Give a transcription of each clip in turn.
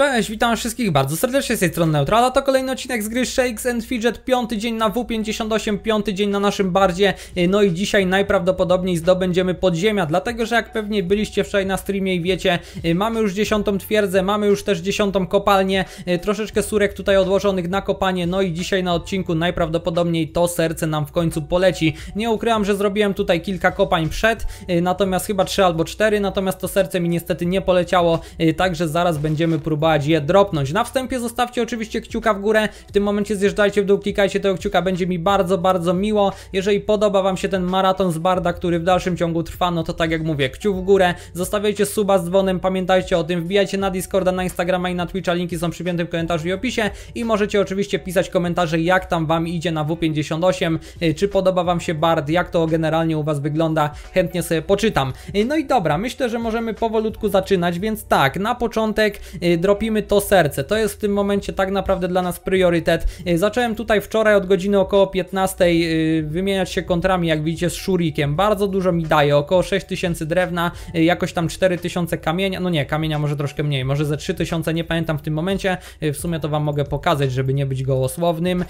Cześć, witam wszystkich bardzo serdecznie z tej strony Neutrala, to kolejny odcinek z gry Shakes and Fidget, piąty dzień na W58, piąty dzień na naszym bardzie, no i dzisiaj najprawdopodobniej zdobędziemy podziemia, dlatego że jak pewnie byliście wczoraj na streamie i wiecie, mamy już dziesiątą twierdzę, mamy już też dziesiątą kopalnię, troszeczkę surek tutaj odłożonych na kopanie, no i dzisiaj na odcinku najprawdopodobniej to serce nam w końcu poleci. Nie ukrywam, że zrobiłem tutaj kilka kopań przed, natomiast chyba trzy albo cztery, natomiast to serce mi niestety nie poleciało, także zaraz będziemy próbować próbować je dropnąć. Na wstępie zostawcie oczywiście kciuka w górę, w tym momencie zjeżdżajcie w dół, klikajcie tego kciuka, będzie mi bardzo, bardzo miło. Jeżeli podoba Wam się ten maraton z Barda, który w dalszym ciągu trwa, no to tak jak mówię, kciuk w górę, zostawiajcie suba z dzwonem, pamiętajcie o tym, wbijajcie na Discorda, na Instagrama i na Twitcha, linki są przypięte w komentarzu i opisie i możecie oczywiście pisać komentarze, jak tam Wam idzie na W58, y, czy podoba Wam się Bard, jak to generalnie u Was wygląda, chętnie sobie poczytam. Y, no i dobra, myślę, że możemy powolutku zaczynać, więc tak, na początek y, drop topimy to serce. To jest w tym momencie tak naprawdę dla nas priorytet. Y, zacząłem tutaj wczoraj od godziny około 15 y, wymieniać się kontrami, jak widzicie, z Shurikiem. Bardzo dużo mi daje, około 6000 drewna, y, jakoś tam 4000 kamienia, no nie, kamienia może troszkę mniej, może ze 3000, nie pamiętam w tym momencie. W sumie to wam mogę pokazać, żeby nie być gołosłownym.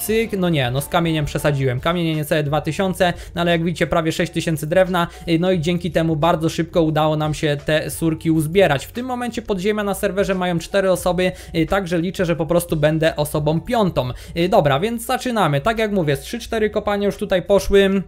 Cyk, no nie, no z kamieniem przesadziłem. Kamienie niecałe 2000, no ale jak widzicie prawie 6000 drewna, no i dzięki temu bardzo szybko udało nam się te surki uzbierać. W tym momencie podziemia na serwerze mają 4 osoby, y, także liczę, że po prostu będę osobą piątą. Y, dobra, więc zaczynamy. Tak jak mówię, z 3-4 kopania już tutaj poszły.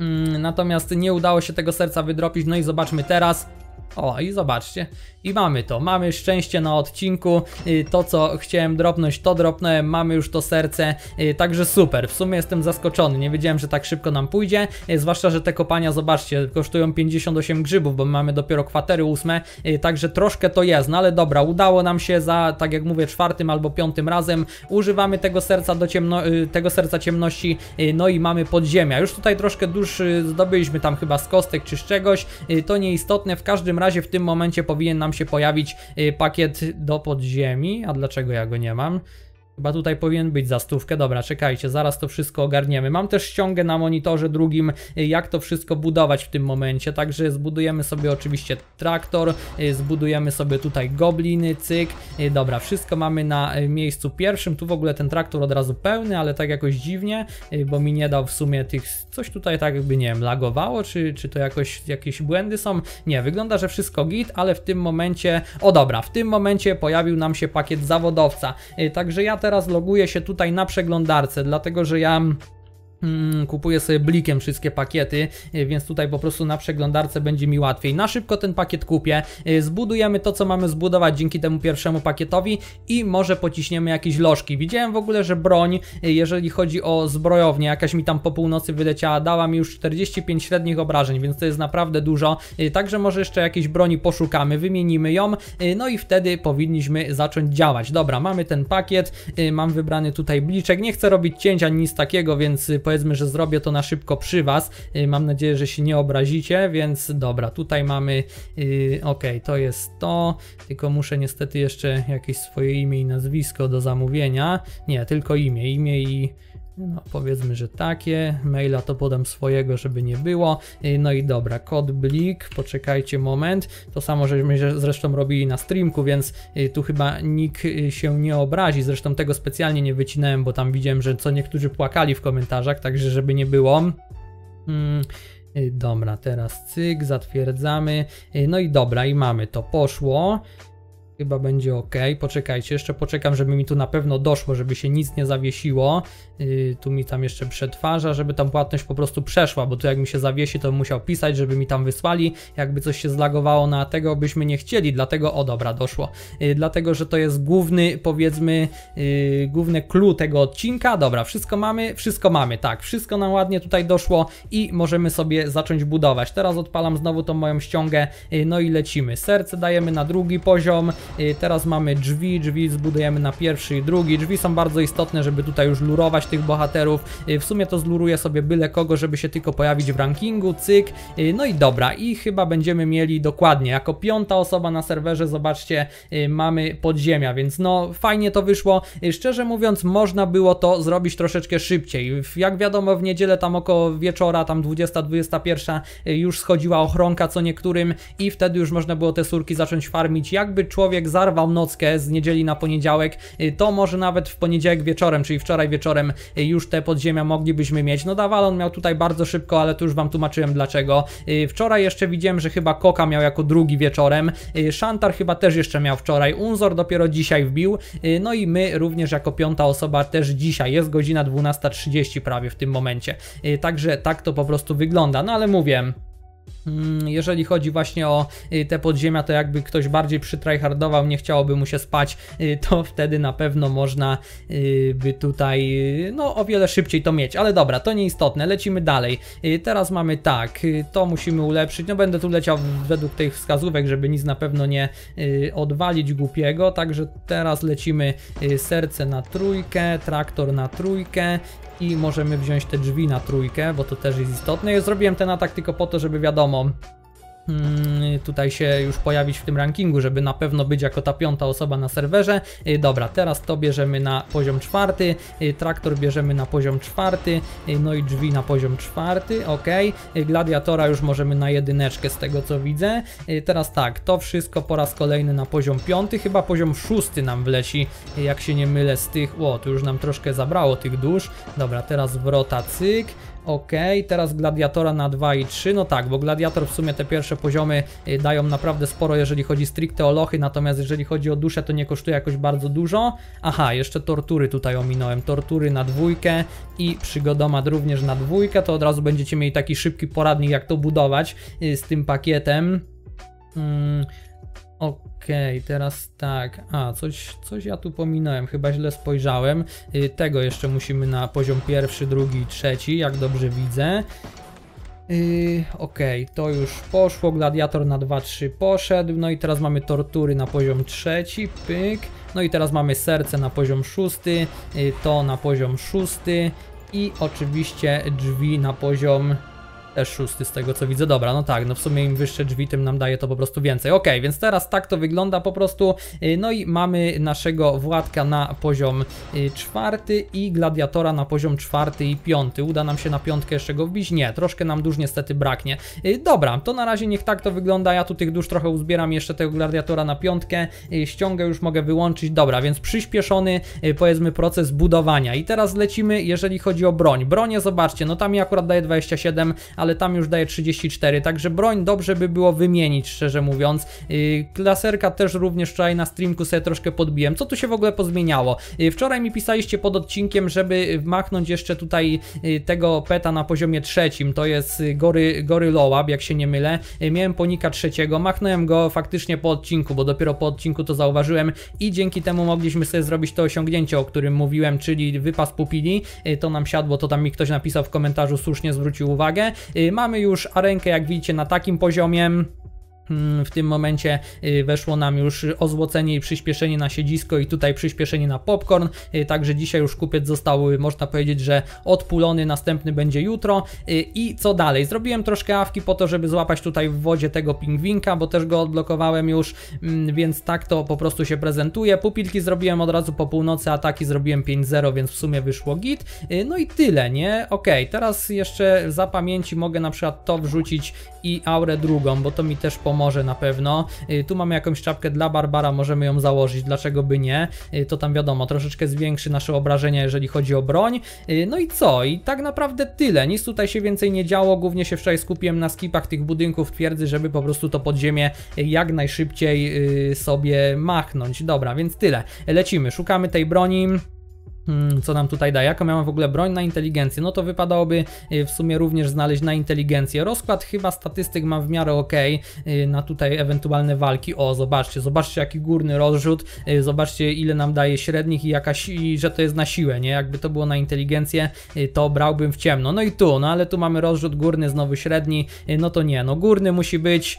Mm, natomiast nie udało się tego serca wydropić, no i zobaczmy teraz. O, i zobaczcie, i mamy to, mamy szczęście na odcinku, y, to co chciałem dropnąć, to dropnąłem, mamy już to serce, y, także super, w sumie jestem zaskoczony, nie wiedziałem, że tak szybko nam pójdzie, y, zwłaszcza, że te kopania, zobaczcie, kosztują 58 grzybów, bo mamy dopiero kwatery ósme, także troszkę to jest, no ale dobra, udało nam się za, tak jak mówię, czwartym albo piątym razem, używamy tego serca do ciemno, tego serca ciemności, no i mamy podziemia, już tutaj troszkę dusz zdobyliśmy tam chyba z kostek czy z czegoś, to nieistotne, w każdym razie w tym momencie powinien nam się pojawić y, pakiet do podziemi. A dlaczego ja go nie mam? Chyba tutaj powinien być za stówkę. Dobra, czekajcie, zaraz to wszystko ogarniemy. Mam też ściągę na monitorze drugim, y, jak to wszystko budować w tym momencie. Także zbudujemy sobie oczywiście traktor, y, zbudujemy sobie tutaj gobliny, cyk. Y, dobra, wszystko mamy na miejscu pierwszym. Tu w ogóle ten traktor od razu pełny, ale tak jakoś dziwnie, bo mi nie dał w sumie tych... Coś tutaj tak jakby, nie wiem, lagowało, czy, czy to jakoś jakieś błędy są? Nie, wygląda, że wszystko git, ale w tym momencie... O dobra, w tym momencie pojawił nam się pakiet zawodowca. Także ja teraz loguję się tutaj na przeglądarce, dlatego że ja kupuję sobie blikiem wszystkie pakiety, y, więc tutaj po prostu na przeglądarce będzie mi łatwiej. Na szybko ten pakiet kupię, y, zbudujemy to, co mamy zbudować dzięki temu pierwszemu pakietowi i może pociśniemy jakieś lożki. Widziałem w ogóle, że broń, y, jeżeli chodzi o zbrojownię, jakaś mi tam po północy wyleciała, dała mi już 45 średnich obrażeń, więc to jest naprawdę dużo. Także może jeszcze jakiejś broni poszukamy, wymienimy ją, no i wtedy powinniśmy zacząć działać. Dobra, mamy ten pakiet, mam wybrany tutaj bliczek, nie chcę robić ani nic takiego, więc powiedzmy powiedzmy, że zrobię to na szybko przy Was. Y, mam nadzieję, że się nie obrazicie, więc dobra, tutaj mamy, yy, ok, to jest to, tylko muszę niestety jeszcze jakieś swoje imię i nazwisko do zamówienia. Nie, tylko imię, imię i no, powiedzmy, że takie. Maila to podam swojego, żeby nie było. Y, no i dobra, kod blik, poczekajcie moment. To samo, żeśmy zresztą robili na streamku, więc y, tu chyba nikt y, się nie obrazi. Zresztą tego specjalnie nie wycinałem, bo tam widziałem, że co niektórzy płakali w komentarzach, także żeby nie było. Hmm. Dobra, teraz cyk, zatwierdzamy. No i dobra, i mamy to. Poszło. Chyba będzie ok. Poczekajcie, jeszcze poczekam, żeby mi tu na pewno doszło, żeby się nic nie zawiesiło. Yy, tu mi tam jeszcze przetwarza, żeby tam płatność po prostu przeszła, bo tu jak mi się zawiesi, to musiał pisać, żeby mi tam wysłali. Jakby coś się zlagowało na tego, byśmy nie chcieli, dlatego, o dobra, doszło. Yy, dlatego, że to jest główny, powiedzmy, yy, główny clue tego odcinka. Dobra, wszystko mamy, wszystko mamy, tak, wszystko nam ładnie tutaj doszło i możemy sobie zacząć budować. Teraz odpalam znowu tą moją ściągę, yy, no i lecimy. Serce dajemy na drugi poziom, teraz mamy drzwi, drzwi zbudujemy na pierwszy i drugi. Drzwi są bardzo istotne, żeby tutaj już lurować tych bohaterów. Y, w sumie to zluruję sobie byle kogo, żeby się tylko pojawić w rankingu, cyk. Y, no i dobra, i chyba będziemy mieli dokładnie, jako piąta osoba na serwerze, zobaczcie, y, mamy podziemia, więc no fajnie to wyszło. Szczerze mówiąc, można było to zrobić troszeczkę szybciej. Jak wiadomo, w niedzielę tam około wieczora, tam 20-21 już schodziła ochronka co niektórym i wtedy już można było te surki zacząć farmić, jakby człowiek człowiek zarwał nockę z niedzieli na poniedziałek, y, to może nawet w poniedziałek wieczorem, czyli wczoraj wieczorem y, już te podziemia moglibyśmy mieć. No Dawalon miał tutaj bardzo szybko, ale tu już wam tłumaczyłem dlaczego. Y, wczoraj jeszcze widziałem, że chyba Koka miał jako drugi wieczorem, Shantar chyba też jeszcze miał wczoraj, Unzor dopiero dzisiaj wbił, no i my również jako piąta osoba też dzisiaj, jest godzina 12.30 prawie w tym momencie. Także tak to po prostu wygląda, no ale mówię, jeżeli chodzi właśnie o y, te podziemia, to jakby ktoś bardziej przytryhardował, nie chciałoby mu się spać, y, to wtedy na pewno można y, by tutaj no o wiele szybciej to mieć. Ale dobra, to nieistotne, lecimy dalej. Teraz mamy tak, to musimy ulepszyć. No będę tu leciał według tych wskazówek, żeby nic na pewno nie odwalić głupiego. Także teraz lecimy serce na trójkę, traktor na trójkę i możemy wziąć te drzwi na trójkę, bo to też jest istotne. Ja zrobiłem ten atak tylko po to, żeby wiadomo, Hmm, tutaj się już pojawić w tym rankingu, żeby na pewno być jako ta piąta osoba na serwerze. Y, dobra, teraz to bierzemy na poziom czwarty, y, traktor bierzemy na poziom czwarty, y, no i drzwi na poziom czwarty, ok. Gladiatora już możemy na jedyneczkę z tego co widzę. Teraz tak, to wszystko po raz kolejny na poziom piąty, chyba poziom szósty nam wleci, jak się nie mylę z tych, o, tu już nam troszkę zabrało tych dusz. Dobra, teraz wrota cyk. Ok, teraz gladiatora na 2 i 3, no tak, bo gladiator w sumie te pierwsze poziomy y, dają naprawdę sporo, jeżeli chodzi stricte o lochy, natomiast jeżeli chodzi o duszę, to nie kosztuje jakoś bardzo dużo. Aha, jeszcze tortury tutaj ominąłem, tortury na dwójkę i przygodomat również na dwójkę, to od razu będziecie mieli taki szybki poradnik, jak to budować y, z tym pakietem. Hmm, Okej, okay, teraz tak. A, coś, coś ja tu pominąłem, chyba źle spojrzałem. Y, tego jeszcze musimy na poziom pierwszy, drugi trzeci, jak dobrze widzę. Yy, Okej, okay, to już poszło, gladiator na 2-3 poszedł, no i teraz mamy tortury na poziom trzeci, pyk, no i teraz mamy serce na poziom szósty, yy, to na poziom szósty i oczywiście drzwi na poziom też szósty z tego co widzę. Dobra, no tak, no w sumie im wyższe drzwi, tym nam daje to po prostu więcej. Ok, więc teraz tak to wygląda po prostu. Y, no i mamy naszego Władka na poziom y, czwarty i Gladiatora na poziom czwarty i piąty. Uda nam się na piątkę jeszcze go wbić? Nie, troszkę nam dusz niestety braknie. Y, dobra, to na razie niech tak to wygląda. Ja tu tych dusz trochę uzbieram jeszcze tego Gladiatora na piątkę. Ściągę już mogę wyłączyć. Dobra, więc przyspieszony powiedzmy proces budowania. I teraz lecimy, jeżeli chodzi o broń. Bronię, zobaczcie, no tam mi akurat daje 27, a ale tam już daje 34, także broń dobrze by było wymienić, szczerze mówiąc. Yy, klaserka też również wczoraj na streamku sobie troszkę podbiłem. Co tu się w ogóle pozmieniało? Yy, wczoraj mi pisaliście pod odcinkiem, żeby machnąć jeszcze tutaj yy, tego peta na poziomie trzecim, to jest Gory, Gory Loab, jak się nie mylę. Miałem ponika trzeciego, machnąłem go faktycznie po odcinku, bo dopiero po odcinku to zauważyłem i dzięki temu mogliśmy sobie zrobić to osiągnięcie, o którym mówiłem, czyli wypas pupili. To nam siadło, to tam mi ktoś napisał w komentarzu, słusznie zwrócił uwagę. Y, mamy już arenkę, jak widzicie, na takim poziomie. Hmm, w tym momencie y, weszło nam już ozłocenie i przyspieszenie na siedzisko i tutaj przyspieszenie na popcorn, y, także dzisiaj już kupiec został, można powiedzieć, że odpulony, następny będzie jutro i co dalej? Zrobiłem troszkę awki po to, żeby złapać tutaj w wodzie tego pingwinka, bo też go odblokowałem już, mm, więc tak to po prostu się prezentuje. Pupilki zrobiłem od razu po północy, ataki zrobiłem 5-0, więc w sumie wyszło git. No i tyle, nie? Ok, teraz jeszcze za pamięci mogę na przykład to wrzucić i aurę drugą, bo to mi też pomoże na pewno. Y, tu mamy jakąś czapkę dla Barbara, możemy ją założyć, dlaczego by nie? Y, to tam wiadomo, troszeczkę zwiększy nasze obrażenia, jeżeli chodzi o broń. Y, no i co? I tak naprawdę tyle. Nic tutaj się więcej nie działo, głównie się wczoraj skupiłem na skipach tych budynków twierdzy, żeby po prostu to podziemie jak najszybciej sobie machnąć. Dobra, więc tyle. Lecimy, szukamy tej broni. Hmm, co nam tutaj daje? Jaką miałem w ogóle broń na inteligencję? No to wypadałoby y, w sumie również znaleźć na inteligencję. Rozkład chyba statystyk mam w miarę ok y, na tutaj ewentualne walki. O, zobaczcie, zobaczcie jaki górny rozrzut, y, zobaczcie ile nam daje średnich i jakaś, i że to jest na siłę, nie? Jakby to było na inteligencję, to brałbym w ciemno. No i tu, no ale tu mamy rozrzut górny, znowu średni, no to nie, no górny musi być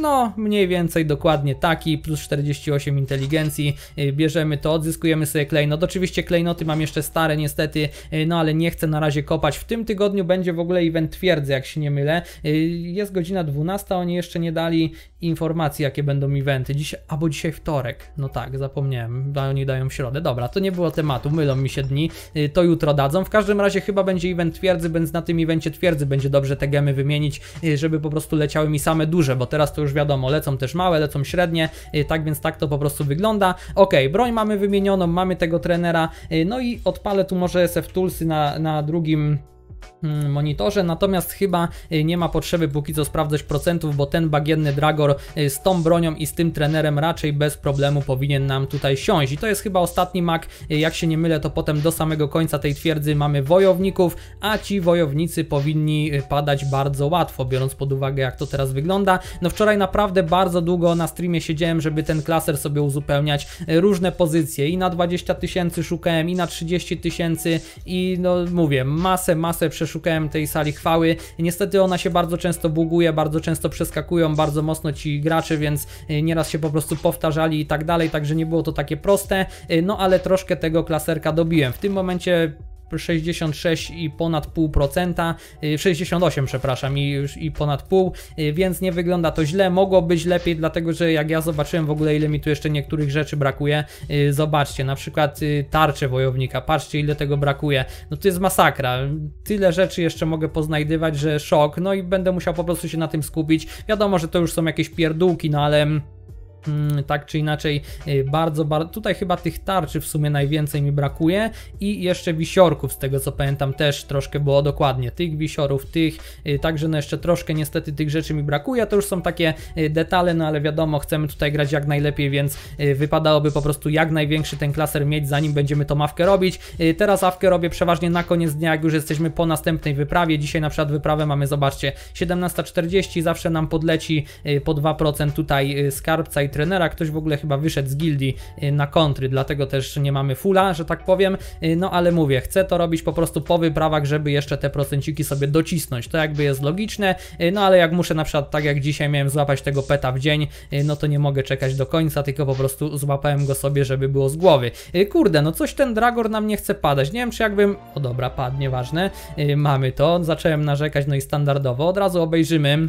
no, mniej więcej dokładnie taki, plus 48 inteligencji, y, bierzemy to, odzyskujemy sobie klejnot. Oczywiście klejnoty mam jeszcze stare niestety, y, no ale nie chcę na razie kopać. W tym tygodniu będzie w ogóle event twierdzy, jak się nie mylę. Y, jest godzina 12, oni jeszcze nie dali informacji, jakie będą eventy. Dzisiaj, albo dzisiaj wtorek, no tak, zapomniałem, oni dają środę. Dobra, to nie było tematu, mylą mi się dni, to jutro dadzą. W każdym razie chyba będzie event twierdzy, więc na tym evencie twierdzy będzie dobrze te gemy wymienić, żeby po prostu leciały mi same duże, bo teraz to już już wiadomo, lecą też małe, lecą średnie, y, tak więc tak to po prostu wygląda. Ok, broń mamy wymienioną, mamy tego trenera, y, no i odpalę tu może SF Toolsy na, na drugim monitorze, natomiast chyba y, nie ma potrzeby póki co sprawdzać procentów, bo ten bagienny Dragor y, z tą bronią i z tym trenerem raczej bez problemu powinien nam tutaj siąść. I to jest chyba ostatni mak, y, jak się nie mylę, to potem do samego końca tej twierdzy mamy wojowników, a ci wojownicy powinni padać bardzo łatwo, biorąc pod uwagę jak to teraz wygląda. No wczoraj naprawdę bardzo długo na streamie siedziałem, żeby ten klaser sobie uzupełniać, różne pozycje i na 20 tysięcy szukałem i na 30 tysięcy i no mówię, masę, masę przeszukałem szukałem tej sali chwały. Niestety ona się bardzo często buguje, bardzo często przeskakują bardzo mocno ci gracze, więc y, nieraz się po prostu powtarzali i tak dalej, także nie było to takie proste, y, no ale troszkę tego klaserka dobiłem. W tym momencie 66 i ponad pół procenta, 68 y, przepraszam i, i ponad pół, y, więc nie wygląda to źle, mogło być lepiej, dlatego że jak ja zobaczyłem w ogóle ile mi tu jeszcze niektórych rzeczy brakuje, y, zobaczcie, na przykład tarcze wojownika, patrzcie ile tego brakuje, no to jest masakra, tyle rzeczy jeszcze mogę poznajdywać, że szok, no i będę musiał po prostu się na tym skupić, wiadomo, że to już są jakieś pierdółki, no ale tak czy inaczej y, bardzo, bardzo, tutaj chyba tych tarczy w sumie najwięcej mi brakuje i jeszcze wisiorków z tego co pamiętam też troszkę było dokładnie, tych wisiorów, tych, y, także no jeszcze troszkę niestety tych rzeczy mi brakuje, to już są takie y, detale, no ale wiadomo, chcemy tutaj grać jak najlepiej, więc wypadałoby po prostu jak największy ten klaser mieć, zanim będziemy tą mawkę robić. Teraz awkę robię przeważnie na koniec dnia, jak już jesteśmy po następnej wyprawie, dzisiaj na przykład wyprawę mamy, zobaczcie, 17.40, zawsze nam podleci po 2% tutaj skarbca i trenera, ktoś w ogóle chyba wyszedł z gildii y, na kontry, dlatego też nie mamy fulla, że tak powiem, y, no ale mówię, chcę to robić po prostu po wyprawach, żeby jeszcze te procenciki sobie docisnąć, to jakby jest logiczne, y, no ale jak muszę na przykład tak jak dzisiaj miałem złapać tego peta w dzień, no to nie mogę czekać do końca, tylko po prostu złapałem go sobie, żeby było z głowy. Kurde, no coś ten Dragor nam nie chce padać, nie wiem czy jakbym, o dobra, padnie, nieważne, mamy to, zacząłem narzekać, no i standardowo, od razu obejrzymy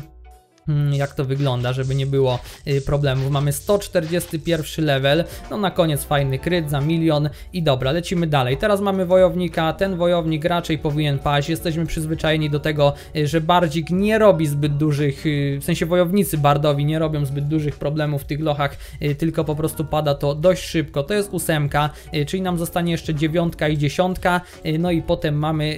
jak to wygląda, żeby nie było y, problemów. Mamy 141 level, no na koniec fajny kryt za milion i dobra, lecimy dalej. Teraz mamy wojownika, ten wojownik raczej powinien paść, jesteśmy przyzwyczajeni do tego, y, że bardzik nie robi zbyt dużych, y, w sensie wojownicy bardowi nie robią zbyt dużych problemów w tych lochach, tylko po prostu pada to dość szybko. To jest ósemka, czyli nam zostanie jeszcze dziewiątka i dziesiątka, no i potem mamy,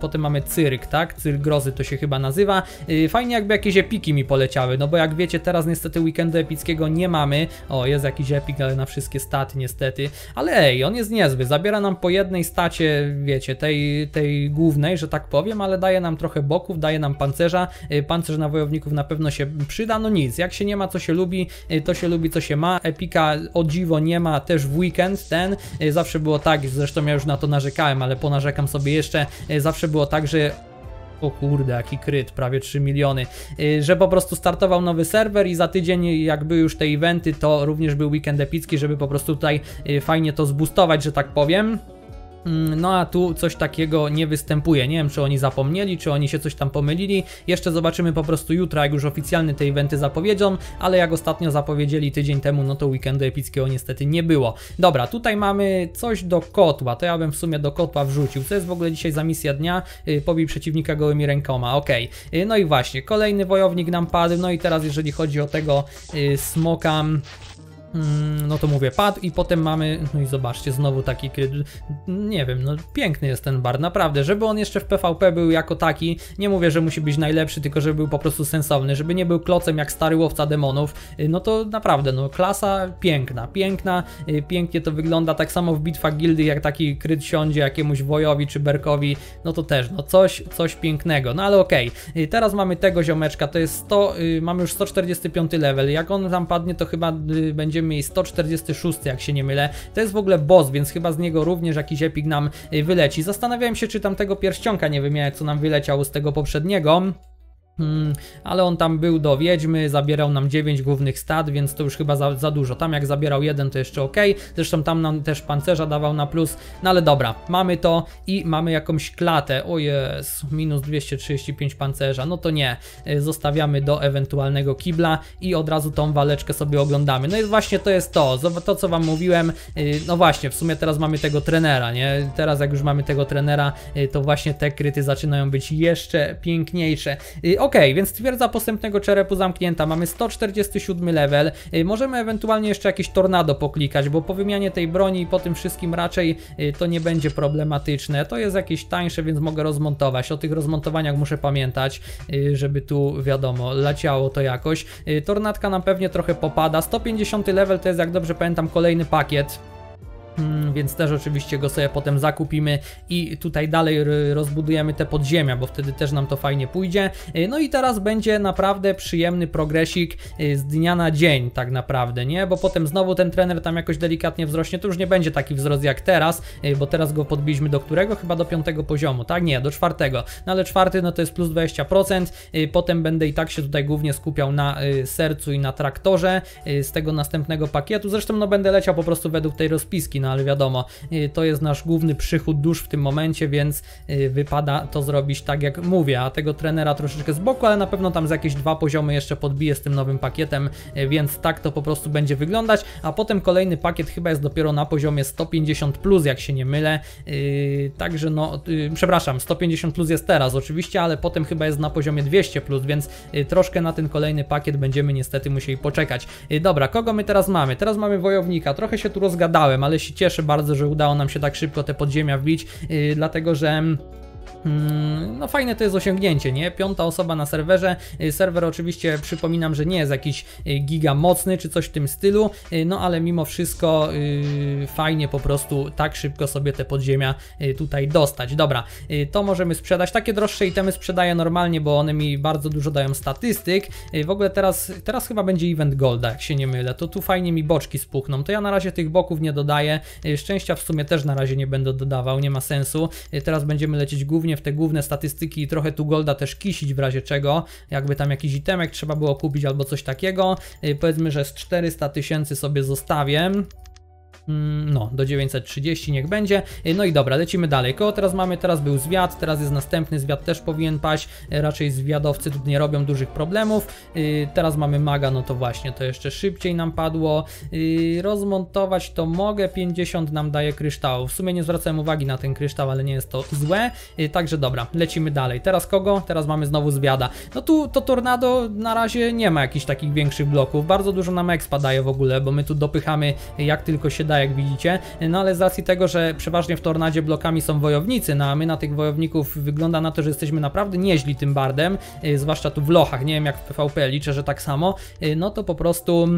potem mamy cyrk, tak? Cyrk grozy to się chyba nazywa. Fajnie jakby jakieś epiki mi poleciały, no bo jak wiecie, teraz niestety weekendu epickiego nie mamy. O, jest jakiś epik, ale na wszystkie staty niestety. Ale ej, on jest niezły, zabiera nam po jednej stacie, wiecie, tej, tej głównej, że tak powiem, ale daje nam trochę boków, daje nam pancerza. Y, pancerz na wojowników na pewno się przyda, no nic, jak się nie ma, co się lubi, y, to się lubi, co się ma. Epika o dziwo nie ma też w weekend ten. Y, zawsze było tak, zresztą ja już na to narzekałem, ale ponarzekam sobie jeszcze. Zawsze było tak, że o kurde, jaki kryt, prawie 3 miliony, y, że po prostu startował nowy serwer i za tydzień jakby już te eventy, to również był weekend epicki, żeby po prostu tutaj y, fajnie to zbustować, że tak powiem. Mm, no a tu coś takiego nie występuje. Nie wiem, czy oni zapomnieli, czy oni się coś tam pomylili. Jeszcze zobaczymy po prostu jutro, jak już oficjalny te eventy zapowiedzą, ale jak ostatnio zapowiedzieli tydzień temu, no to weekendu epickiego niestety nie było. Dobra, tutaj mamy coś do kotła, to ja bym w sumie do kotła wrzucił. Co jest w ogóle dzisiaj za misja dnia? Yy, pobij przeciwnika gołymi rękoma, ok. No i właśnie, kolejny wojownik nam padł, no i teraz jeżeli chodzi o tego yy, smoka... Mm, no to mówię, padł i potem mamy, no i zobaczcie, znowu taki kryt, nie wiem, no piękny jest ten bar, naprawdę, żeby on jeszcze w PvP był jako taki, nie mówię, że musi być najlepszy, tylko żeby był po prostu sensowny, żeby nie był klocem jak stary łowca demonów, y, no to naprawdę, no klasa piękna, piękna, y, pięknie to wygląda, tak samo w bitwach gildy, jak taki kryt siądzie jakiemuś wojowi czy berkowi, no to też, no coś, coś pięknego, no ale okej, okay. teraz mamy tego ziomeczka, to jest 100, y, mamy już 145 level, jak on tam padnie, to chyba będziemy mieli 146, jak się nie mylę. To jest w ogóle boss, więc chyba z niego również jakiś epik nam y, wyleci. Zastanawiałem się, czy tam tego pierścionka nie wymieniać, co nam wyleciał z tego poprzedniego. Hmm, ale on tam był do Wiedźmy, zabierał nam 9 głównych stad, więc to już chyba za, za, dużo. Tam jak zabierał jeden, to jeszcze ok. Zresztą tam nam też pancerza dawał na plus. No ale dobra, mamy to i mamy jakąś klatę. O jest, minus 235 pancerza. No to nie, y, zostawiamy do ewentualnego kibla i od razu tą waleczkę sobie oglądamy. No i właśnie to jest to, to co wam mówiłem. Y, no właśnie, w sumie teraz mamy tego trenera, nie? Teraz jak już mamy tego trenera, y, to właśnie te kryty zaczynają być jeszcze piękniejsze ok, więc twierdza postępnego czerepu zamknięta, mamy 147 level, y, możemy ewentualnie jeszcze jakieś tornado poklikać, bo po wymianie tej broni i po tym wszystkim raczej y, to nie będzie problematyczne. To jest jakieś tańsze, więc mogę rozmontować. O tych rozmontowaniach muszę pamiętać, y, żeby tu wiadomo, leciało to jakoś. Tornadka nam pewnie trochę popada. 150 level to jest jak dobrze pamiętam kolejny pakiet. Hmm, więc też oczywiście go sobie potem zakupimy i tutaj dalej rozbudujemy te podziemia, bo wtedy też nam to fajnie pójdzie. Y, no i teraz będzie naprawdę przyjemny progresik y, z dnia na dzień tak naprawdę, nie? Bo potem znowu ten trener tam jakoś delikatnie wzrośnie, to już nie będzie taki wzrost jak teraz, y, bo teraz go podbiliśmy do którego? Chyba do piątego poziomu, tak? Nie, do czwartego. No ale czwarty no to jest plus 20%, potem będę i tak się tutaj głównie skupiał na sercu i na traktorze z tego następnego pakietu, zresztą no będę leciał po prostu według tej rozpiski, no ale wiadomo, y, to jest nasz główny przychód dusz w tym momencie, więc y, wypada to zrobić tak jak mówię, a tego trenera troszeczkę z boku, ale na pewno tam z jakieś dwa poziomy jeszcze podbiję z tym nowym pakietem, y, więc tak to po prostu będzie wyglądać, a potem kolejny pakiet chyba jest dopiero na poziomie 150 plus, jak się nie mylę, także no, przepraszam, 150 plus jest teraz oczywiście, ale potem chyba jest na poziomie 200 plus, więc troszkę na ten kolejny pakiet będziemy niestety musieli poczekać. Dobra, kogo my teraz mamy? Teraz mamy wojownika, trochę się tu rozgadałem, ale się cieszę bardzo, że udało nam się tak szybko te podziemia wbić, yy, dlatego że Hmm, no fajne to jest osiągnięcie, nie? Piąta osoba na serwerze. Y, serwer oczywiście przypominam, że nie jest jakiś y, giga mocny czy coś w tym stylu, y, no ale mimo wszystko yy, fajnie po prostu tak szybko sobie te podziemia tutaj dostać. Dobra, to możemy sprzedać. Takie droższe itemy sprzedaję normalnie, bo one mi bardzo dużo dają statystyk. w ogóle teraz, teraz chyba będzie event golda, jak się nie mylę. To tu fajnie mi boczki spuchną. To ja na razie tych boków nie dodaję. szczęścia w sumie też na razie nie będę dodawał, nie ma sensu. teraz będziemy lecieć głównie w te główne statystyki i trochę tu golda też kisić w razie czego, jakby tam jakiś itemek trzeba było kupić albo coś takiego. Y, powiedzmy, że z 400 tysięcy sobie zostawię. Mm, no, do 930 niech będzie. No i dobra, lecimy dalej. Koło teraz mamy? Teraz był zwiat, teraz jest następny zwiat, też powinien paść. Y, raczej zwiadowcy tu nie robią dużych problemów. Y, teraz mamy maga, no to właśnie, to jeszcze szybciej nam padło. Rozmontować to mogę, 50 nam daje kryształów. W sumie nie zwracałem uwagi na ten kryształ, ale nie jest to złe. Także dobra, lecimy dalej. Teraz kogo? Teraz mamy znowu zwiada. No tu to tornado na razie nie ma jakichś takich większych bloków. Bardzo dużo nam expa daje w ogóle, bo my tu dopychamy jak tylko się da jak widzicie. No ale z racji tego, że przeważnie w Tornadzie blokami są wojownicy, no a my na tych wojowników wygląda na to, że jesteśmy naprawdę nieźli tym bardem, y, zwłaszcza tu w lochach, nie wiem jak w PvP, liczę, że tak samo, y, no to po prostu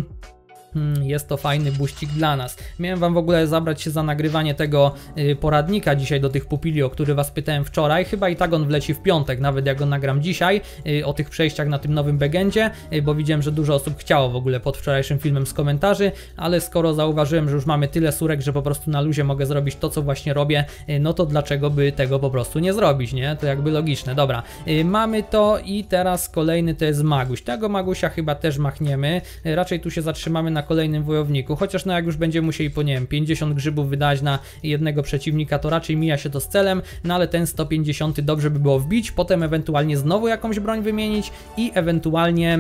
jest to fajny buścik dla nas. Miałem wam w ogóle zabrać się za nagrywanie tego y, poradnika dzisiaj do tych pupili, o który was pytałem wczoraj. Chyba i tak on wleci w piątek, nawet jak go nagram dzisiaj, y, o tych przejściach na tym nowym begendzie, y, bo widziałem, że dużo osób chciało w ogóle pod wczorajszym filmem z komentarzy, ale skoro zauważyłem, że już mamy tyle surek, że po prostu na luzie mogę zrobić to, co właśnie robię, no to dlaczego by tego po prostu nie zrobić, nie? To jakby logiczne. Dobra, mamy to i teraz kolejny to jest Maguś. Tego Magusia chyba też machniemy. Raczej tu się zatrzymamy na kolejnym wojowniku, chociaż no jak już będziemy musieli po nie wiem 50 grzybów wydać na jednego przeciwnika, to raczej mija się to z celem, no ale ten 150 dobrze by było wbić, potem ewentualnie znowu jakąś broń wymienić i ewentualnie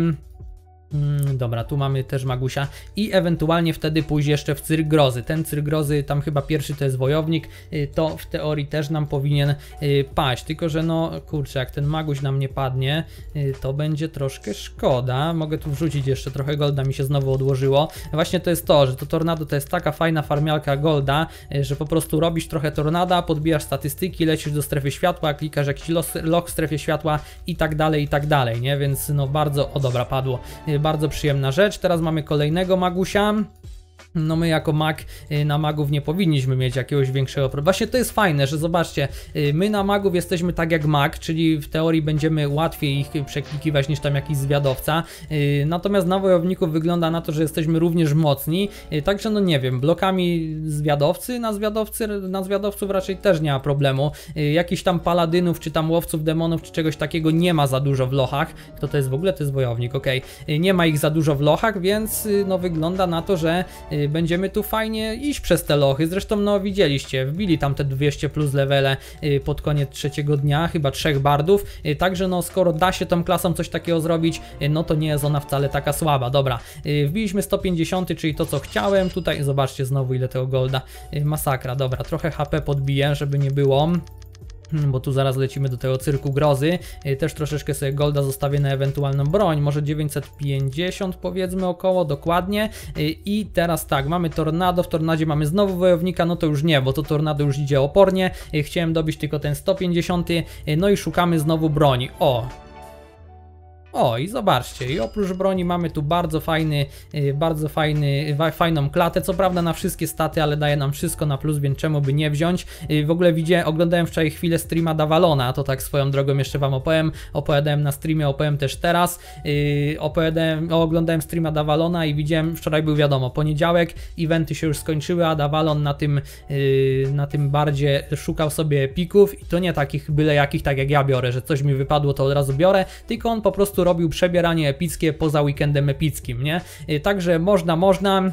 Mm, dobra, tu mamy też Magusia i ewentualnie wtedy pójść jeszcze w Cyrk Grozy. Ten Cyrk Grozy, tam chyba pierwszy to jest Wojownik, y, to w teorii też nam powinien y, paść, tylko że no kurczę, jak ten Maguś nam nie padnie, y, to będzie troszkę szkoda. Mogę tu wrzucić jeszcze trochę golda, mi się znowu odłożyło. Właśnie to jest to, że to Tornado to jest taka fajna farmialka golda, że po prostu robisz trochę Tornada, podbijasz statystyki, lecisz do strefy światła, klikasz jakiś lock w strefie światła i tak dalej, i tak dalej, nie? Więc no bardzo, o dobra, padło bardzo przyjemna rzecz. Teraz mamy kolejnego Magusia. No my jako mag y, na magów nie powinniśmy mieć jakiegoś większego problemu. Właśnie to jest fajne, że zobaczcie, y, my na magów jesteśmy tak jak mag, czyli w teorii będziemy łatwiej ich przeklikiwać niż tam jakiś zwiadowca. Y, natomiast na wojowników wygląda na to, że jesteśmy również mocni. Także no nie wiem, blokami zwiadowcy, na zwiadowcy, na zwiadowców raczej też nie ma problemu. Jakichś tam paladynów, czy tam łowców demonów, czy czegoś takiego nie ma za dużo w lochach. Kto to jest w ogóle? To jest wojownik, ok. Nie ma ich za dużo w lochach, więc no wygląda na to, że będziemy tu fajnie iść przez te lochy. Zresztą no widzieliście, wbili tam te 200 plus levele y, pod koniec trzeciego dnia, chyba trzech bardów. Y, także no skoro da się tą klasą coś takiego zrobić, y, no to nie jest ona wcale taka słaba. Dobra, wbiliśmy 150, czyli to co chciałem. Tutaj zobaczcie znowu ile tego golda. Masakra, dobra, trochę HP podbiję, żeby nie było. Hmm, bo tu zaraz lecimy do tego cyrku grozy. Y, Też troszeczkę sobie golda zostawię na ewentualną broń, może 950 powiedzmy około, dokładnie. Y, I teraz tak, mamy tornado, w tornadzie mamy znowu wojownika, no to już nie, bo to tornado już idzie opornie. Y, Chciałem dobić tylko ten 150, y, no i szukamy znowu broni. O, o, i zobaczcie, i oprócz broni mamy tu bardzo fajny, y, bardzo fajny, wa- fajną klatę, co prawda na wszystkie staty, ale daje nam wszystko na plus, więc czemu by nie wziąć. Y, W ogóle widziałem, oglądałem wczoraj chwilę streama Davalona, to tak swoją drogą jeszcze wam opowiem, opowiadałem na streamie, opowiem też teraz, opowiadałem, o, oglądałem streama Davalona i widziałem, wczoraj był wiadomo, poniedziałek, eventy się już skończyły, a Davalon na tym, na tym bardzie szukał sobie pików i to nie takich byle jakich, tak jak ja biorę, że coś mi wypadło, to od razu biorę, tylko on po prostu robił przebieranie epickie poza weekendem epickim, nie? Yy, także można, można.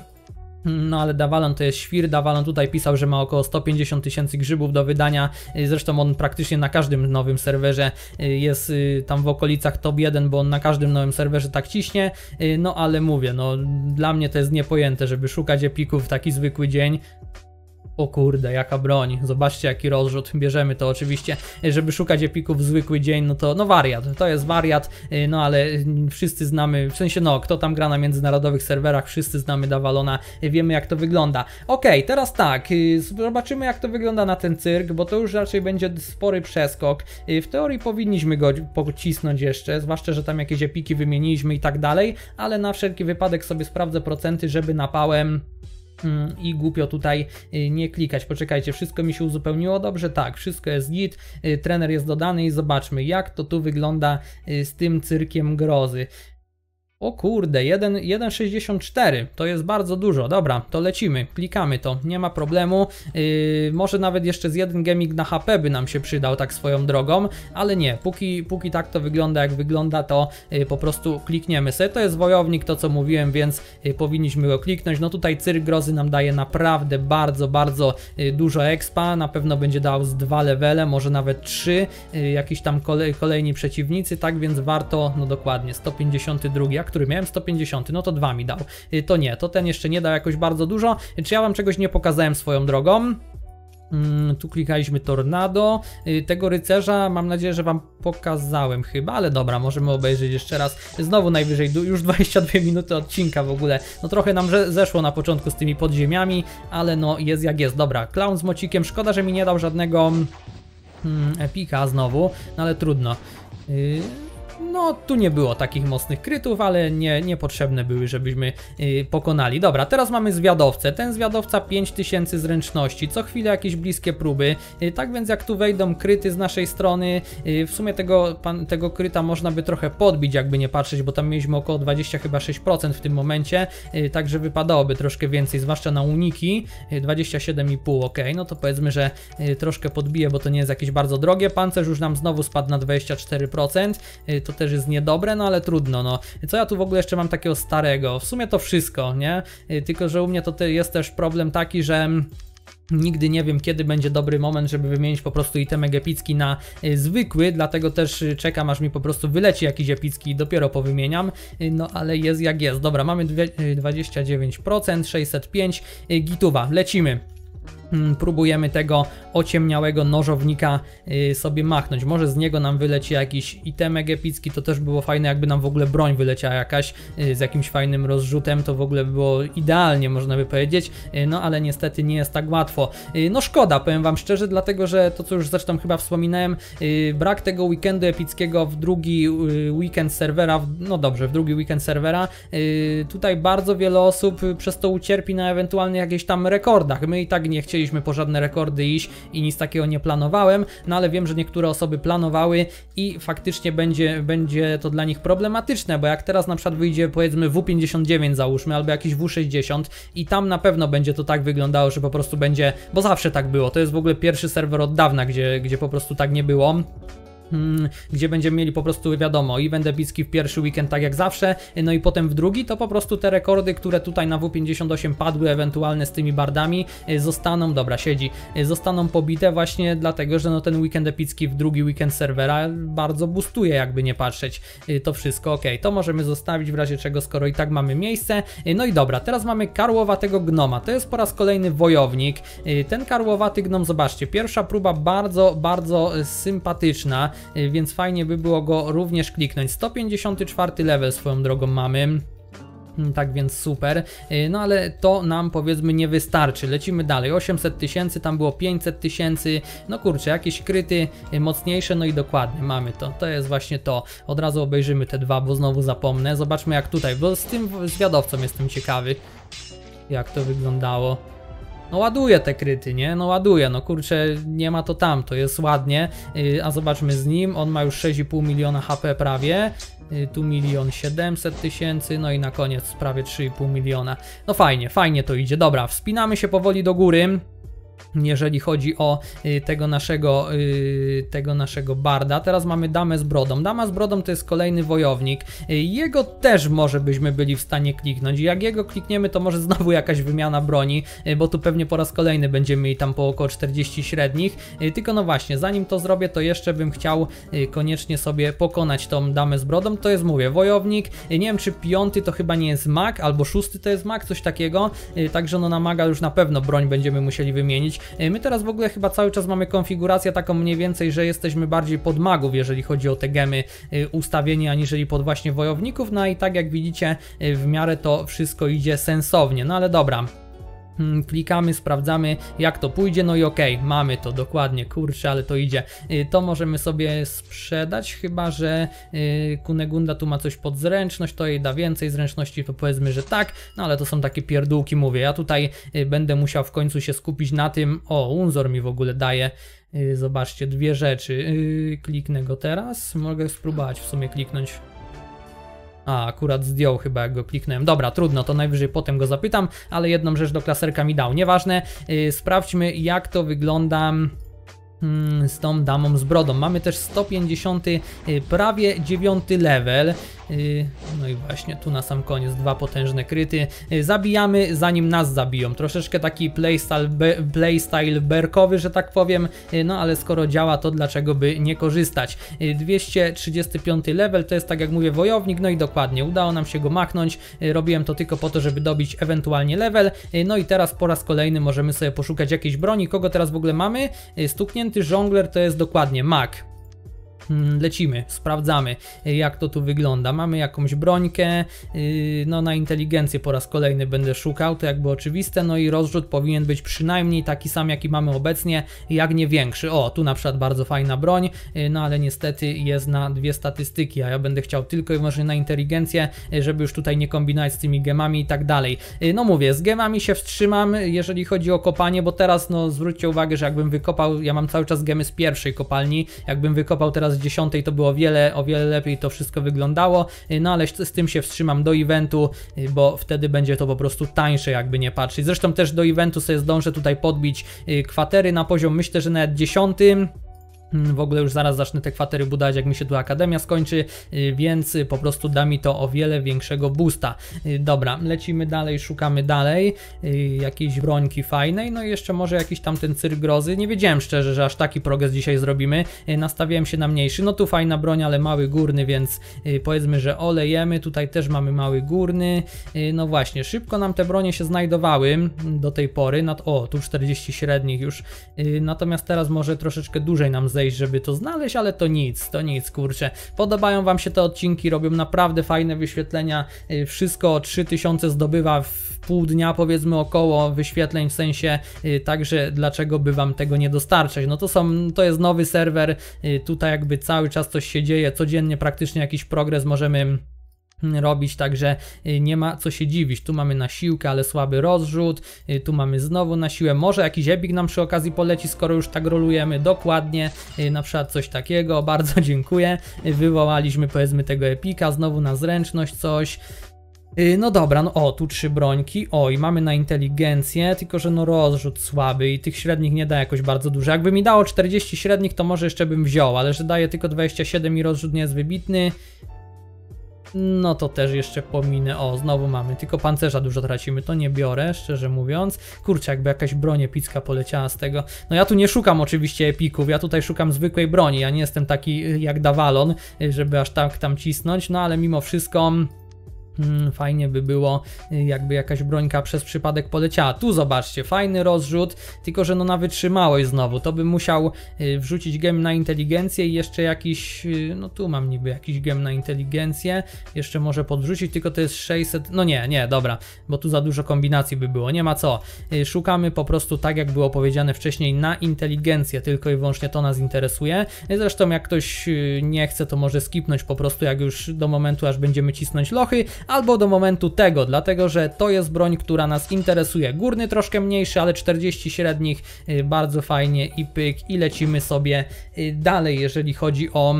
No ale Davalon to jest świr, Davalon tutaj pisał, że ma około 150 tysięcy grzybów do wydania, Y, zresztą on praktycznie na każdym nowym serwerze y, jest y, tam w okolicach top 1, bo on na każdym nowym serwerze tak ciśnie, Y, no ale mówię, no dla mnie to jest niepojęte, żeby szukać epików w taki zwykły dzień, o kurde, jaka broń. Zobaczcie jaki rozrzut. Bierzemy to oczywiście, żeby szukać epików w zwykły dzień, no to no wariat. To jest wariat, y, no ale y, wszyscy znamy, w sensie no, kto tam gra na międzynarodowych serwerach, wszyscy znamy Davalona, y, wiemy jak to wygląda. Okej, teraz tak, y, zobaczymy jak to wygląda na ten cyrk, bo to już raczej będzie spory przeskok. W teorii powinniśmy go pocisnąć jeszcze, zwłaszcza, że tam jakieś epiki wymieniliśmy i tak dalej, ale na wszelki wypadek sobie sprawdzę procenty, żeby napałem Mm, i głupio tutaj y, nie klikać. Poczekajcie, wszystko mi się uzupełniło dobrze? Tak, wszystko jest git, y, trener jest dodany i zobaczmy jak to tu wygląda y, z tym cyrkiem grozy. O kurde, 1 1,64 to jest bardzo dużo. Dobra, to lecimy, klikamy to, nie ma problemu. Yy, może nawet jeszcze z jeden gaming na HP by nam się przydał, tak swoją drogą, ale nie, póki, póki tak to wygląda, jak wygląda, to yy, po prostu klikniemy sobie. To jest wojownik, to co mówiłem, więc yy, powinniśmy go kliknąć. No tutaj cyrk grozy nam daje naprawdę bardzo, bardzo yy, dużo expa. Na pewno będzie dał z dwa levele, może nawet trzy, yy, jakiś tam kolej, kolejni przeciwnicy, tak więc warto, no dokładnie, 152, a który miałem 150, no to dwa mi dał. Yy, To nie, to ten jeszcze nie dał jakoś bardzo dużo. Czy ja wam czegoś nie pokazałem swoją drogą? Mm, tu klikaliśmy Tornado. Y, Tego rycerza mam nadzieję, że Wam pokazałem chyba, ale dobra, możemy obejrzeć jeszcze raz. Znowu najwyżej, już 22 minuty odcinka w ogóle. No trochę nam zeszło na początku z tymi podziemiami, ale no jest jak jest. Dobra, clown z mocikiem. Szkoda, że mi nie dał żadnego mm, epika znowu, no ale trudno. Y, no, tu nie było takich mocnych krytów, ale nie, niepotrzebne były, żebyśmy y, pokonali. Dobra, teraz mamy zwiadowcę. Ten zwiadowca 5000 zręczności, co chwilę jakieś bliskie próby. Y, tak więc jak tu wejdą kryty z naszej strony, y, w sumie tego, pan, tego kryta można by trochę podbić, jakby nie patrzeć, bo tam mieliśmy około 20 chyba 6% w tym momencie, y, także wypadałoby troszkę więcej, zwłaszcza na uniki. Y, 27,5, ok, no to powiedzmy, że y, troszkę podbije, bo to nie jest jakieś bardzo drogie. Pancerz już nam znowu spadł na 24%, y, to też jest niedobre, no ale trudno, no. Co ja tu w ogóle jeszcze mam takiego starego? W sumie to wszystko, nie? Y, Tylko, że u mnie to jest też problem taki, że... Nigdy nie wiem, kiedy będzie dobry moment, żeby wymienić po prostu itemek epicki na y, zwykły, dlatego też y, czekam, aż mi po prostu wyleci jakiś epicki i dopiero powymieniam. No ale jest jak jest. Dobra, mamy dwie, y, 29%, 605, y, gituwa, lecimy. Mm, Próbujemy tego ociemniałego nożownika y, sobie machnąć. Może z niego nam wyleci jakiś itemek epicki, to też było fajne, jakby nam w ogóle broń wyleciała jakaś y, z jakimś fajnym rozrzutem, to w ogóle by było idealnie, można by powiedzieć, y, no ale niestety nie jest tak łatwo. No szkoda, powiem wam szczerze, dlatego że to co już zresztą chyba wspominałem, brak tego weekendu epickiego w drugi weekend serwera, no dobrze, w drugi weekend serwera, tutaj bardzo wiele osób przez to ucierpi na ewentualnych jakichś tam rekordach. My i tak nie chcieliśmy po żadne rekordy iść i nic takiego nie planowałem, no ale wiem, że niektóre osoby planowały i faktycznie będzie, będzie to dla nich problematyczne, bo jak teraz na przykład wyjdzie powiedzmy W59 załóżmy, albo jakiś W60 i tam na pewno będzie to tak wyglądało, że po prostu będzie, bo zawsze tak było, to jest w ogóle pierwszy serwer od dawna, gdzie, gdzie po prostu tak nie było. Mm, gdzie będziemy mieli po prostu, wiadomo, event epicki w pierwszy weekend, tak jak zawsze, no i potem w drugi, to po prostu te rekordy, które tutaj na W58 padły, ewentualne z tymi bardami, y, zostaną, dobra, siedzi, y, zostaną pobite właśnie dlatego, że no ten weekend epicki w drugi weekend serwera bardzo boostuje, jakby nie patrzeć. Y, to wszystko, ok, to możemy zostawić w razie czego, skoro i tak mamy miejsce, no i dobra, teraz mamy karłowatego gnoma, to jest po raz kolejny wojownik, ten karłowaty gnom, zobaczcie, pierwsza próba bardzo, bardzo sympatyczna, więc fajnie by było go również kliknąć. 154 level swoją drogą mamy. Mm, tak więc super, y, no ale to nam powiedzmy nie wystarczy. Lecimy dalej. 800 tysięcy, tam było 500 tysięcy. No kurczę, jakieś kryty y, mocniejsze, no i dokładnie mamy to. To jest właśnie to. Od razu obejrzymy te dwa, bo znowu zapomnę. Zobaczmy jak tutaj, bo z tym zwiadowcą jestem ciekawy, jak to wyglądało. No ładuje te kryty, nie? No ładuje, no kurczę, nie ma to tam, to jest ładnie, yy, a zobaczmy z nim, on ma już 6,5 miliona HP prawie, yy, tu milion 700 tysięcy, no i na koniec prawie 3,5 miliona. No fajnie, fajnie to idzie, dobra, wspinamy się powoli do góry, jeżeli chodzi o y, tego naszego, y, tego naszego barda. Teraz mamy damę z brodą. Dama z brodą to jest kolejny wojownik. Y, jego też może byśmy byli w stanie kliknąć. Jak jego klikniemy, to może znowu jakaś wymiana broni, bo tu pewnie po raz kolejny będziemy mieli tam po około 40 średnich. Tylko no właśnie, zanim to zrobię, to jeszcze bym chciał koniecznie sobie pokonać tą damę z brodą. To jest, mówię, wojownik. Nie wiem, czy piąty to chyba nie jest mag, albo szósty to jest mag, coś takiego. Także no na maga już na pewno broń będziemy musieli wymienić. E, my teraz w ogóle chyba cały czas mamy konfigurację taką mniej więcej, że jesteśmy bardziej pod magów, jeżeli chodzi o te gemy e, ustawienie, aniżeli pod właśnie wojowników, no i tak jak widzicie, e, w miarę to wszystko idzie sensownie, no ale dobra. Hmm, klikamy, sprawdzamy jak to pójdzie, no i okej, okay, mamy to dokładnie, kurczę, ale to idzie. Y, to możemy sobie sprzedać, chyba że y, Kunegunda tu ma coś pod zręczność, to jej da więcej zręczności, to powiedzmy, że tak, no ale to są takie pierdółki, mówię. Ja tutaj y, będę musiał w końcu się skupić na tym, o, Unzor mi w ogóle daje, zobaczcie, dwie rzeczy. Kliknę go teraz, mogę spróbować w sumie kliknąć a, akurat zdjął chyba jak go kliknąłem. Dobra, trudno, to najwyżej potem go zapytam, ale jedną rzecz do klaserka mi dał. Nieważne, yy, sprawdźmy jak to wygląda mm, z tą damą z brodą. Mamy też 150, y, prawie 9 level. Y, no i właśnie tu na sam koniec dwa potężne kryty. Y, zabijamy zanim nas zabiją. Troszeczkę taki playstyle, be, playstyle berkowy, że tak powiem. Y, no ale skoro działa, to dlaczego by nie korzystać? 235 level to jest tak jak mówię wojownik. No i dokładnie udało nam się go machnąć. Robiłem to tylko po to, żeby dobić ewentualnie level. No i teraz po raz kolejny możemy sobie poszukać jakiejś broni. Kogo teraz w ogóle mamy? Stuknięty żongler to jest dokładnie mag. Mm, lecimy, sprawdzamy jak to tu wygląda. Mamy jakąś brońkę, yy, no na inteligencję po raz kolejny będę szukał, to jakby oczywiste, no i rozrzut powinien być przynajmniej taki sam jaki mamy obecnie, jak nie większy. O, tu na przykład bardzo fajna broń, yy, no ale niestety jest na dwie statystyki, a ja będę chciał tylko i wyłącznie na inteligencję, yy, żeby już tutaj nie kombinować z tymi gemami i tak dalej. No mówię, z gemami się wstrzymam, jeżeli chodzi o kopanie, bo teraz no zwróćcie uwagę, że jakbym wykopał, ja mam cały czas gemy z pierwszej kopalni, jakbym wykopał teraz z 10 to było o wiele, o wiele lepiej to wszystko wyglądało, y, no ale z tym się wstrzymam do eventu, y, bo wtedy będzie to po prostu tańsze jakby nie patrzeć. Zresztą też do eventu sobie zdążę tutaj podbić y, kwatery na poziom myślę, że nawet 10 w ogóle już zaraz zacznę te kwatery budować, jak mi się tu akademia skończy, y, więc po prostu da mi to o wiele większego boosta. Y, dobra, lecimy dalej, szukamy dalej y, jakiejś brońki fajnej, no i jeszcze może jakiś tam ten cyrk grozy. Nie wiedziałem szczerze, że aż taki progres dzisiaj zrobimy. Nastawiałem się na mniejszy. No tu fajna broń, ale mały górny, więc powiedzmy, że olejemy. Tutaj też mamy mały górny. No właśnie, szybko nam te bronie się znajdowały do tej pory. O, tu 40 średnich już. Natomiast teraz może troszeczkę dłużej nam zejdzie zejść, żeby to znaleźć, ale to nic, to nic, kurczę. Podobają Wam się te odcinki, robią naprawdę fajne wyświetlenia, y, wszystko 3000 zdobywa w pół dnia powiedzmy około wyświetleń, w sensie y, także dlaczego by Wam tego nie dostarczać. No to są, to jest nowy serwer, y, tutaj jakby cały czas coś się dzieje, codziennie praktycznie jakiś progres możemy robić, także y, nie ma co się dziwić. Tu mamy na siłkę, ale słaby rozrzut, y, tu mamy znowu na siłę. Może jakiś epik nam przy okazji poleci, skoro już tak rolujemy dokładnie, y, na przykład coś takiego, bardzo dziękuję. Wywołaliśmy powiedzmy tego epika, znowu na zręczność coś. No dobra, no o, tu trzy brońki. O, i mamy na inteligencję, tylko że no rozrzut słaby i tych średnich nie da jakoś bardzo dużo. Jakby mi dało 40 średnich, to może jeszcze bym wziął, ale że daje tylko 27 i rozrzut nie jest wybitny. No to też jeszcze pominę. O, znowu mamy, tylko pancerza dużo tracimy, to nie biorę, szczerze mówiąc. Kurczę, jakby jakaś broń epicka poleciała z tego. No ja tu nie szukam oczywiście epików, ja tutaj szukam zwykłej broni. Ja nie jestem taki jak Davalon, y, żeby aż tak tam cisnąć, no ale mimo wszystko. Mm, Fajnie by było, y, jakby jakaś brońka przez przypadek poleciała. Tu zobaczcie, fajny rozrzut, tylko że no na wytrzymałość znowu. To bym musiał y, wrzucić gem na inteligencję i jeszcze jakiś, y, no tu mam niby jakiś gem na inteligencję. Jeszcze może podrzucić, tylko to jest 600, no nie, nie, dobra, bo tu za dużo kombinacji by było, nie ma co. Szukamy po prostu tak jak było powiedziane wcześniej na inteligencję, tylko i wyłącznie to nas interesuje. Zresztą jak ktoś nie chce, to może skipnąć po prostu jak już do momentu aż będziemy cisnąć lochy, albo do momentu tego, dlatego że to jest broń, która nas interesuje. Górny troszkę mniejszy, ale 40 średnich, y, bardzo fajnie i pyk i lecimy sobie y, dalej, jeżeli chodzi o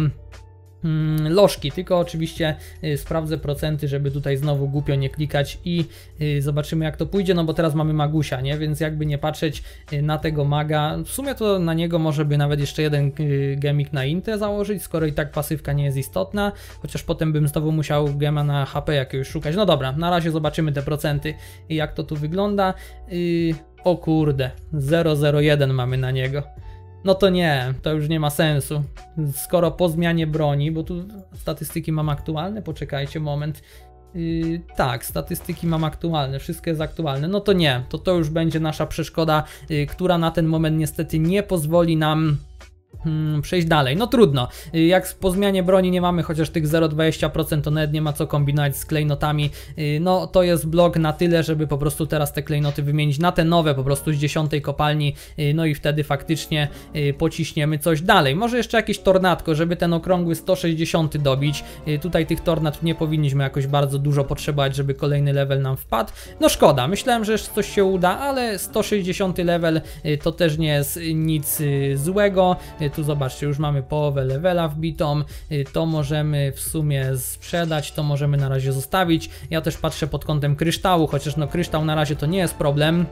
lożki, tylko oczywiście y, sprawdzę procenty, żeby tutaj znowu głupio nie klikać i y, zobaczymy jak to pójdzie, no bo teraz mamy Magusia, nie? Więc jakby nie patrzeć y, na tego maga, w sumie to na niego może by nawet jeszcze jeden gemik na intę założyć, skoro i tak pasywka nie jest istotna, chociaż potem bym znowu musiał gema na HP jakiegoś szukać. No dobra, na razie zobaczymy te procenty i jak to tu wygląda. O kurde, 001 mamy na niego. No to nie, to już nie ma sensu. Skoro po zmianie broni, bo tu statystyki mam aktualne, poczekajcie moment. Yy, tak, statystyki mam aktualne, wszystko jest aktualne. No to nie, to to już będzie nasza przeszkoda, yy, która na ten moment niestety nie pozwoli nam Hmm, przejść dalej. No trudno. Y, Jak po zmianie broni nie mamy chociaż tych 0,20%, to nawet nie ma co kombinować z klejnotami. Y, No to jest blok na tyle, żeby po prostu teraz te klejnoty wymienić na te nowe, po prostu z dziesiątej kopalni. y, No i wtedy faktycznie pociśniemy coś dalej. Może jeszcze jakieś tornadko, żeby ten okrągły 160 dobić. Tutaj tych tornad nie powinniśmy jakoś bardzo dużo potrzebować, żeby kolejny level nam wpadł. No szkoda, myślałem, że coś się uda, ale 160 level to też nie jest nic złego. Tu zobaczcie, już mamy połowę levela wbitą. Y, To możemy w sumie sprzedać, to możemy na razie zostawić. Ja też patrzę pod kątem kryształu, chociaż no kryształ na razie to nie jest problem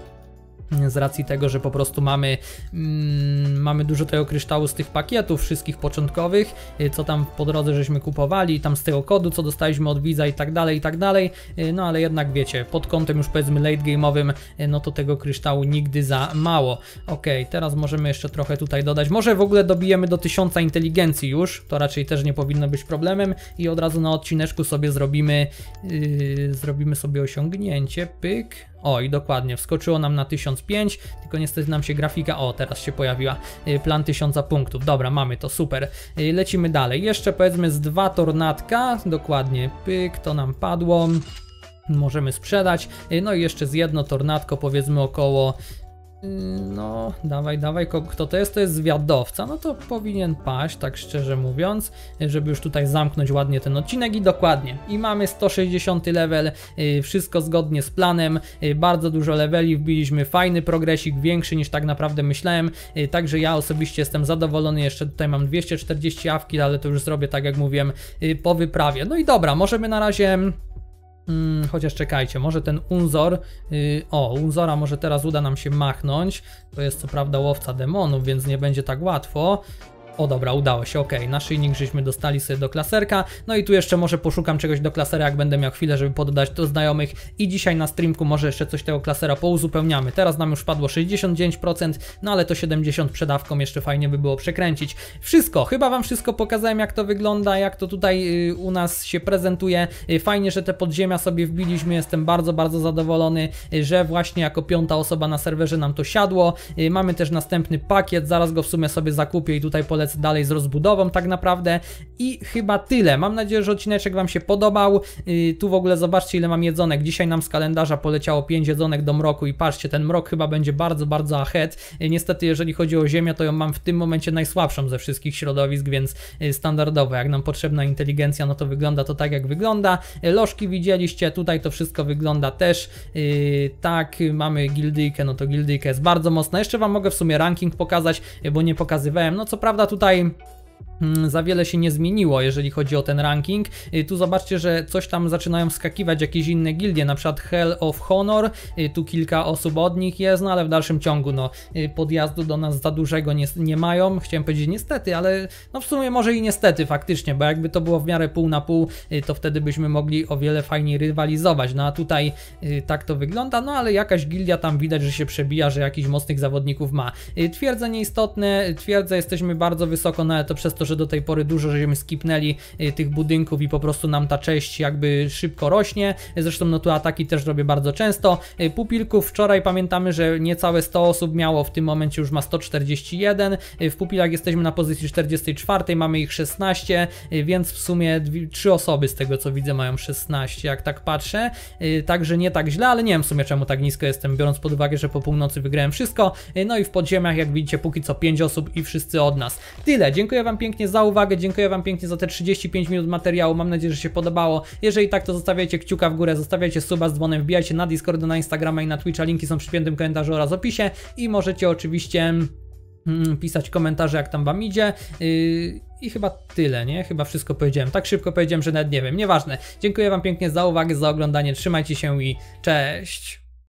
z racji tego, że po prostu mamy, mm, mamy dużo tego kryształu z tych pakietów wszystkich początkowych, y, co tam po drodze żeśmy kupowali, tam z tego kodu, co dostaliśmy od widza i tak dalej, i tak dalej, y, no ale jednak wiecie, pod kątem już powiedzmy late game'owym, y, no to tego kryształu nigdy za mało. Ok, teraz możemy jeszcze trochę tutaj dodać, może w ogóle dobijemy do 1000 inteligencji już, to raczej też nie powinno być problemem i od razu na odcineczku sobie zrobimy, yy, zrobimy sobie osiągnięcie, pyk, o i dokładnie, wskoczyło nam na 1005, tylko niestety nam się grafika, o teraz się pojawiła, y, plan 1000 punktów, dobra, mamy to, super. Y, Lecimy dalej, jeszcze powiedzmy z dwa tornadka, dokładnie, pyk, to nam padło. Możemy sprzedać, Y, no i jeszcze z jedno tornadko, powiedzmy około No, dawaj, dawaj, kto to jest? To jest zwiadowca. No to powinien paść, tak szczerze mówiąc, żeby już tutaj zamknąć ładnie ten odcinek i dokładnie. I mamy 160 level, yy, wszystko zgodnie z planem, yy, bardzo dużo leveli wbiliśmy, fajny progresik, większy niż tak naprawdę myślałem, yy, także ja osobiście jestem zadowolony, jeszcze tutaj mam 240 awki, ale to już zrobię tak jak mówiłem yy, po wyprawie. No i dobra, możemy na razie Mm, chociaż czekajcie, może ten Unzor, yy, o, Unzora może teraz uda nam się machnąć, to jest co prawda łowca demonów, więc nie będzie tak łatwo. O dobra, udało się, ok, naszyjnik żeśmy dostali sobie do klaserka, no i tu jeszcze może poszukam czegoś do klasera, jak będę miał chwilę, żeby poddać do znajomych i dzisiaj na streamku może jeszcze coś tego klasera pouzupełniamy. Teraz nam już padło 69%, no ale to 70 przedawką jeszcze fajnie by było przekręcić. Wszystko, chyba wam wszystko pokazałem jak to wygląda, jak to tutaj y, u nas się prezentuje. Y, fajnie, że te podziemia sobie wbiliśmy, jestem bardzo, bardzo zadowolony, y, że właśnie jako piąta osoba na serwerze nam to siadło. Mamy też następny pakiet, zaraz go w sumie sobie zakupię i tutaj polecę dalej z rozbudową tak naprawdę. I chyba tyle. Mam nadzieję, że odcineczek Wam się podobał. Y, Tu w ogóle zobaczcie ile mam jedzonek. Dzisiaj nam z kalendarza poleciało 5 jedzonek do mroku i patrzcie, ten mrok chyba będzie bardzo, bardzo ahead. Y, Niestety, jeżeli chodzi o ziemię, to ją mam w tym momencie najsłabszą ze wszystkich środowisk, więc y, standardowo. Jak nam potrzebna inteligencja, no to wygląda to tak, jak wygląda. Y, Lożki widzieliście, tutaj to wszystko wygląda też y, tak. Mamy gildyjkę, no to gildyjka jest bardzo mocna. Jeszcze Wam mogę w sumie ranking pokazać, y, bo nie pokazywałem. No co prawda tutaj za wiele się nie zmieniło, jeżeli chodzi o ten ranking. Y, tu zobaczcie, że coś tam zaczynają wskakiwać jakieś inne gildie, na przykład Hell of Honor, y, tu kilka osób od nich jest, no ale w dalszym ciągu no y, podjazdu do nas za dużego nie, nie mają, chciałem powiedzieć niestety, ale no w sumie może i niestety faktycznie, bo jakby to było w miarę pół na pół, to wtedy byśmy mogli o wiele fajniej rywalizować, no a tutaj tak to wygląda, no ale jakaś gildia tam widać, że się przebija, że jakiś mocnych zawodników ma. Twierdze nieistotne, twierdze jesteśmy bardzo wysoko, no ale to przez to, że do tej pory dużo żeśmy skipnęli y, tych budynków i po prostu nam ta cześć jakby szybko rośnie. Zresztą no tu ataki też robię bardzo często. Y, pupilków wczoraj pamiętamy, że niecałe 100 osób miało, w tym momencie już ma 141. Y, w pupilach jesteśmy na pozycji 44, mamy ich 16, więc w sumie 3 osoby z tego co widzę mają 16, jak tak patrzę. Także nie tak źle, ale nie wiem w sumie czemu tak nisko jestem, biorąc pod uwagę, że po północy wygrałem wszystko. No i w podziemiach, jak widzicie, póki co 5 osób i wszyscy od nas. Tyle, dziękuję Wam pięknie za uwagę, dziękuję Wam pięknie za te 35 minut materiału, mam nadzieję, że się podobało. Jeżeli tak, to zostawiajcie kciuka w górę, zostawiajcie suba z dzwonem, wbijajcie na Discord, na Instagrama i na Twitcha, linki są w przypiętym komentarzu oraz opisie i możecie oczywiście mm, pisać komentarze, jak tam Wam idzie. Yy, I chyba tyle, nie? Chyba wszystko powiedziałem. Tak szybko powiedziałem, że nawet nie wiem. Nieważne. Dziękuję Wam pięknie za uwagę, za oglądanie. Trzymajcie się i cześć!